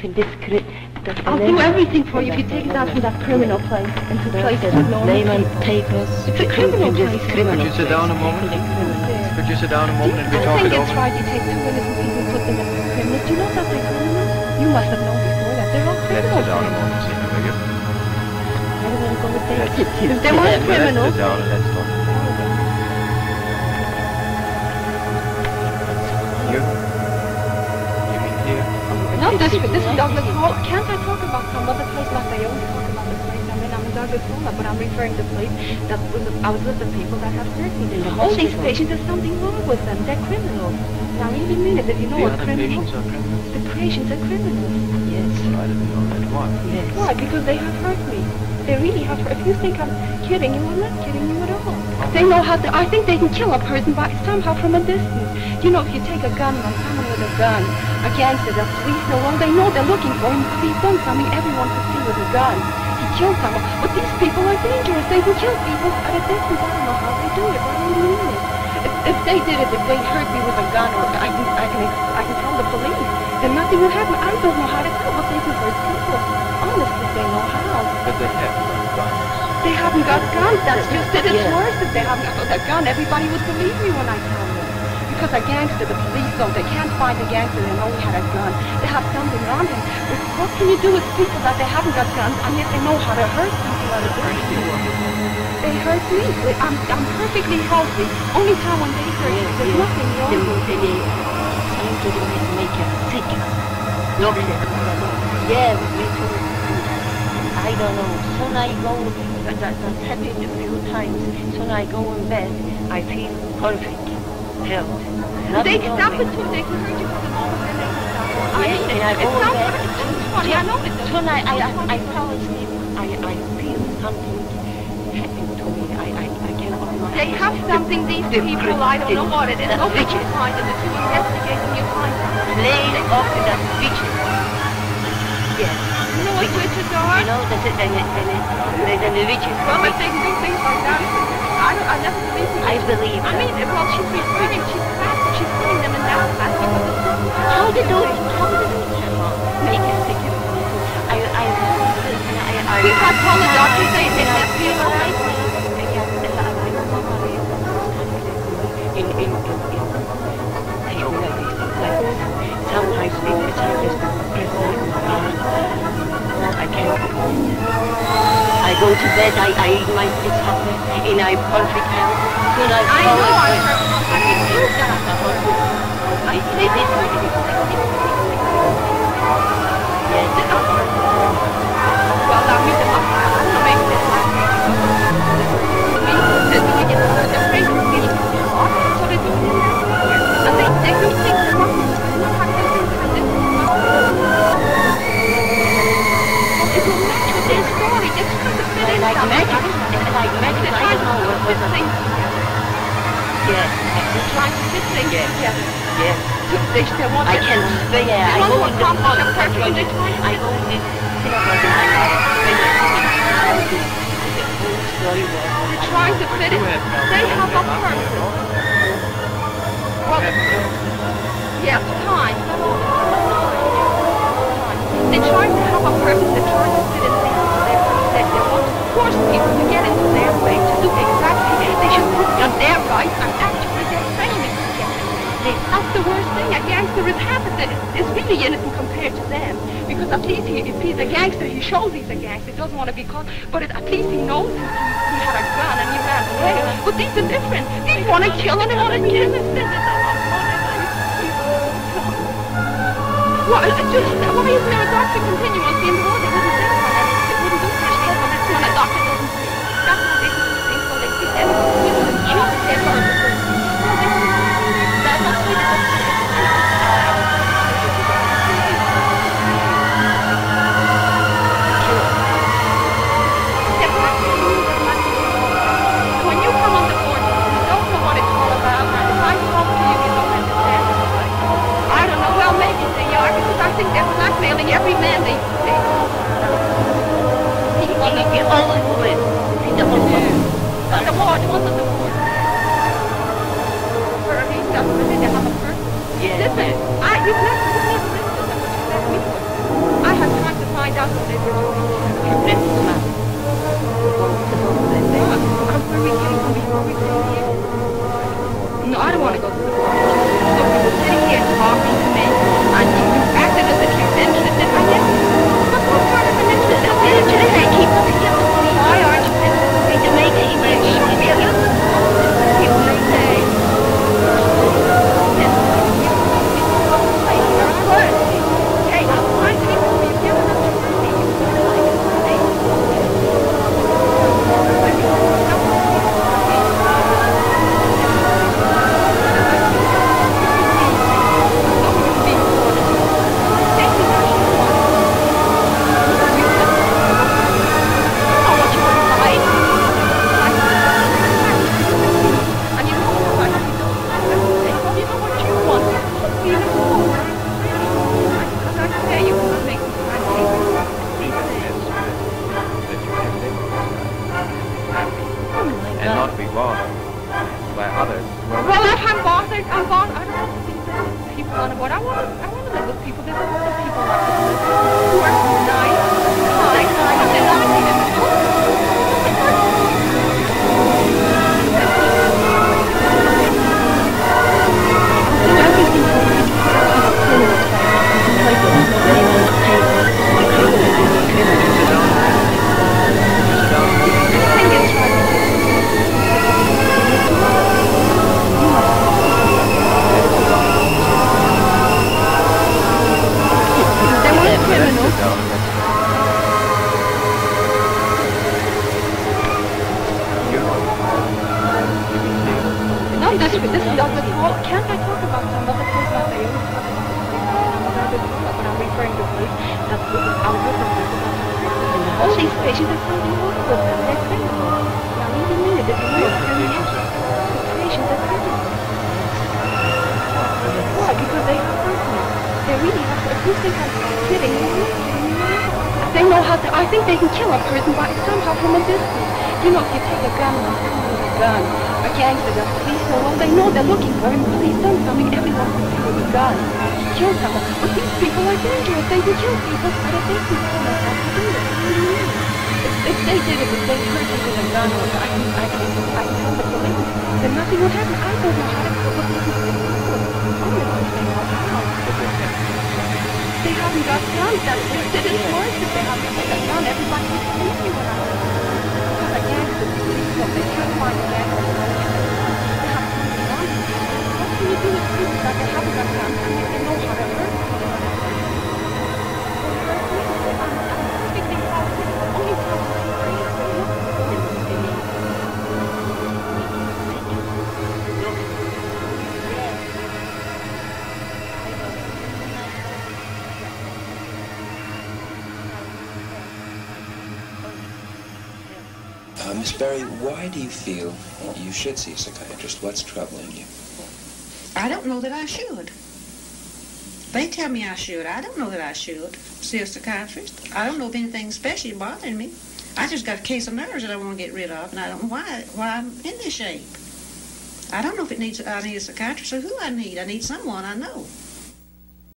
for discre... I'll do everything for you if you take us out from that criminal place into places with normal Lehman people. take us It's a criminal place. criminal Could you sit down a moment? Could you sit down a Do moment you and we I think it's right you take two innocent people and put them as criminals. Do you know that they're criminals? You must have known before that. They're all criminals. Let's criminals. sit down a moment, Sina, will you? I don't want to go with that. If they weren't Let's criminals, sit down and let's talk. This, this is Douglas Hall. Can't I talk about some other place like I only talk about the place I'm in? I'm in Douglas Hall, but I'm referring to the place that was, I was with the people that have hurt me. In the All these patients, there's something wrong with them. They're criminals. I really mean it. If you know The what criminals, patients are criminals. the patients are criminals. Yes, I didn't know that. Why? yes. Why? Because they have hurt me. They really have hurt. If you think I'm kidding you, I'm not kidding you at all. They know how to, I think they can kill a person by somehow from a distance. You know, if you take a gun on someone with a gun, a gangster that's police know, well, they know they're looking for him because he's done something everyone could see with a gun. He killed someone. But these people are dangerous. They can kill people at a distance. I don't know how they do it, I really mean it. If, if they did it, if they hurt me with a gun, or I can, I can, I can tell the police, then nothing will happen. I don't know how to tell, but they can hurt people. Honestly, they know how. But they have no guns. They haven't got guns. That's just it. It's Yeah. worse if they haven't got a gun. Everybody would believe me when I tell them. Because a gangster, the police don't. They can't find a gangster that know he had a gun. They have something on him. But what can you do with people that they haven't got guns and yet they know how to hurt people at a distance? They hurt me. I'm, I'm perfectly healthy. Only time when they hurt me, there's nothing wrong They, with they, me. trying to make, make you sick. Not Yeah, me too. I don't know. Soon I go, that, that, that's happened a few times. Soon I go in bed, I feel perfect. Health. They stop it too. They can hurt you for the moment and they can stop it. I mean, and I it, it it sounds funny. I know it. Soon I, I, I, I fall asleep. I, I feel something happen to me. I, I, I can't open They have something, these people, I don't know what it is. The get witches. you find it. You find something. Plain off the witches. Yes. Know what witches are? You know, there's, a- there's, a- there's, a- there's a witches. Well, if they can do things like that, I, don't, I never believe in I believe I mean, well, she's referring, she's fast, she's putting them in that class because it's so How did those, how did those make it sick? I, I, I, I, We have told the doctor they did not feel right. In, go to bed, I, I eat my pizza in a perfect health. I know, I asleep. heard somebody do that. I did They're trying to fit things Yes. together. Yes. They, they want I can. They I want go to in the accomplish a purpose and they're trying to I go in the synagogue and I know the whole story was. They're trying to fit it. They have a purpose. Well, yes, time. They're trying to have a purpose. They're trying to fit in things to A gangster is. Is really innocent compared to them. Because at least he, if he's a gangster, he shows he's a gangster. He doesn't want to be caught. But at least he knows he, he had a gun and he ran away. But these are different. These want to kill and they want to innocent. Well, it just, why isn't there a doctor continuously in the world that wouldn't think about it? Wouldn't do things when, it's, when a doctor This, this is other call. Can't I talk about some other person that they always talk about? When I'm referring to police. That's what I'm to. All these patients, there's something wrong with them. They're critical. Now, even minute, there's no turning the patients are. The critical. Why? Because they have personal. They really have. If you think I'm kidding. They know how to. I think they can kill a person by somehow from a distance. You know, if you take a gun and a gun, a gangster, the police know. Well, they know they're looking for him. Police done something. Everyone can see with a gun. Kill someone. But these people are dangerous. They can kill people. But if they can kill themselves to do it? If, they did it, if they hurt me with a gun, or I can, I can, I can tell the police, then nothing would happen. I don't know how to cope with these people. I'm not going to how. They have They haven't got guns. That's it. It is worse if they haven't got gun. Everybody would see me when I have a gangster. So they can't find a Uh, Miss Berry, why do you feel you should see a psychiatrist? What's troubling you? I don't know that I should. They tell me I should. I don't know that I should see a psychiatrist. I don't know if anything's especially bothering me. I just got a case of nerves that I want to get rid of, and I don't know why why I'm in this shape. I don't know if it needs I need a psychiatrist or who I need. I need someone I know.